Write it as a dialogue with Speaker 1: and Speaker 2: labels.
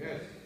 Speaker 1: Yes.